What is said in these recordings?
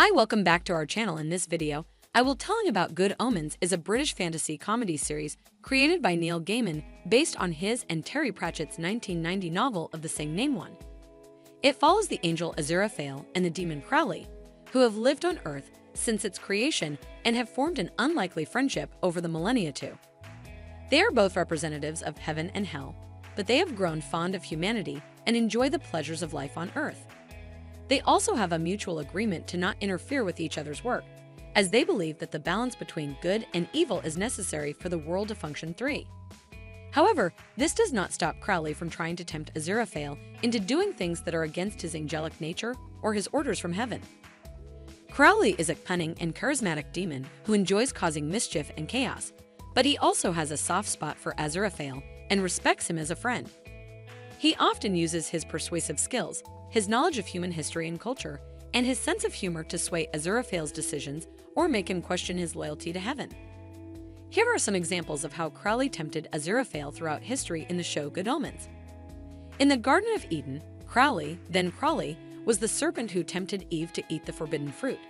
Hi, welcome back to our channel. In this video, I will tell you about Good Omens is a British fantasy comedy series created by Neil Gaiman based on his and Terry Pratchett's 1990 novel of the same name one. It follows the angel Aziraphale and the demon Crowley, who have lived on Earth since its creation and have formed an unlikely friendship over the millennia too. They are both representatives of heaven and hell, but they have grown fond of humanity and enjoy the pleasures of life on Earth. They also have a mutual agreement to not interfere with each other's work, as they believe that the balance between good and evil is necessary for the world to function three. However, this does not stop Crowley from trying to tempt Aziraphale into doing things that are against his angelic nature or his orders from heaven. Crowley is a cunning and charismatic demon who enjoys causing mischief and chaos, but he also has a soft spot for Aziraphale and respects him as a friend. He often uses his persuasive skills, his knowledge of human history and culture, and his sense of humor to sway Aziraphale's decisions or make him question his loyalty to heaven. Here are some examples of how Crowley tempted Aziraphale throughout history in the show Good Omens. In the Garden of Eden, Crowley, then Crawley, was the serpent who tempted Eve to eat the forbidden fruit.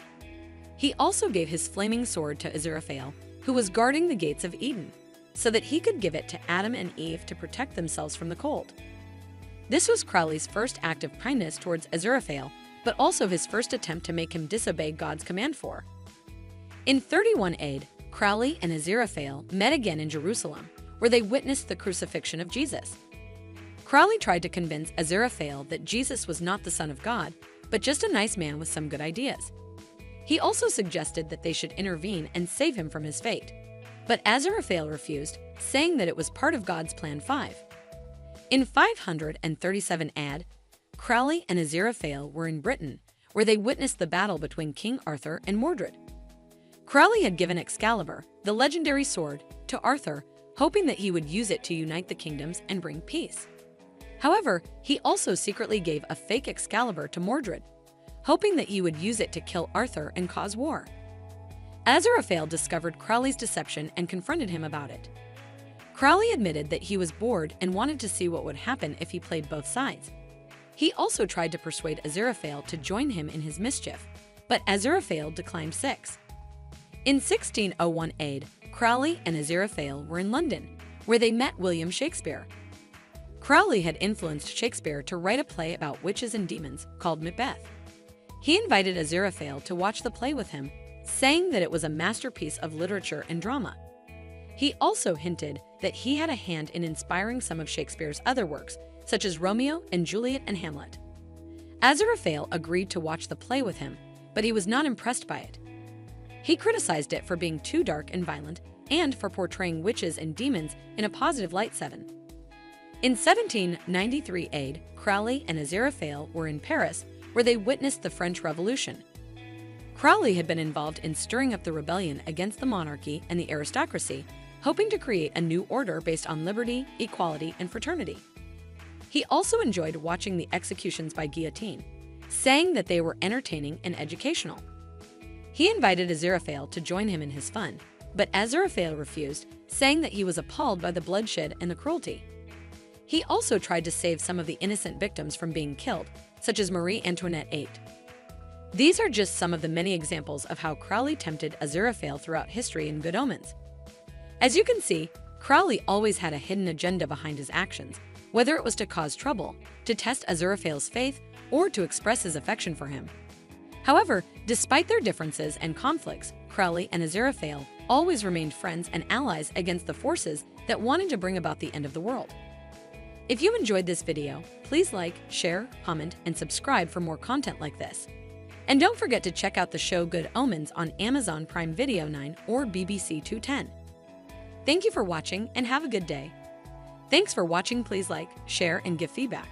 He also gave his flaming sword to Aziraphale, who was guarding the gates of Eden, so that he could give it to Adam and Eve to protect themselves from the cold. This was Crowley's first act of kindness towards Aziraphale, but also his first attempt to make him disobey God's command for. In 31 AD, Crowley and Aziraphale met again in Jerusalem, where they witnessed the crucifixion of Jesus. Crowley tried to convince Aziraphale that Jesus was not the Son of God, but just a nice man with some good ideas. He also suggested that they should intervene and save him from his fate. But Aziraphale refused, saying that it was part of God's Plan 5. In 537 AD, Crowley and Aziraphale were in Britain, where they witnessed the battle between King Arthur and Mordred. Crowley had given Excalibur, the legendary sword, to Arthur, hoping that he would use it to unite the kingdoms and bring peace. However, he also secretly gave a fake Excalibur to Mordred, hoping that he would use it to kill Arthur and cause war. Aziraphale discovered Crowley's deception and confronted him about it. Crowley admitted that he was bored and wanted to see what would happen if he played both sides. He also tried to persuade Aziraphale to join him in his mischief, but Aziraphale declined six. In 1601 AD, Crowley and Aziraphale were in London, where they met William Shakespeare. Crowley had influenced Shakespeare to write a play about witches and demons called Macbeth. He invited Aziraphale to watch the play with him, saying that it was a masterpiece of literature and drama. He also hinted that he had a hand in inspiring some of Shakespeare's other works, such as Romeo and Juliet and Hamlet. Aziraphale agreed to watch the play with him, but he was not impressed by it. He criticized it for being too dark and violent and for portraying witches and demons in a positive light 7. In 1793 AD, Crowley and Aziraphale were in Paris, where they witnessed the French Revolution. Crowley had been involved in stirring up the rebellion against the monarchy and the aristocracy hoping to create a new order based on liberty, equality, and fraternity. He also enjoyed watching the executions by guillotine, saying that they were entertaining and educational. He invited Aziraphale to join him in his fun, but Aziraphale refused, saying that he was appalled by the bloodshed and the cruelty. He also tried to save some of the innocent victims from being killed, such as Marie Antoinette VIII. These are just some of the many examples of how Crowley tempted Aziraphale throughout history in Good Omens. As you can see, Crowley always had a hidden agenda behind his actions, whether it was to cause trouble, to test Aziraphale's faith, or to express his affection for him. However, despite their differences and conflicts, Crowley and Aziraphale always remained friends and allies against the forces that wanted to bring about the end of the world. If you enjoyed this video, please like, share, comment, and subscribe for more content like this. And don't forget to check out the show Good Omens on Amazon Prime Video 9 or BBC 210. Thank you for watching and have a good day. Thanks for watching. Please like, share, and give feedback.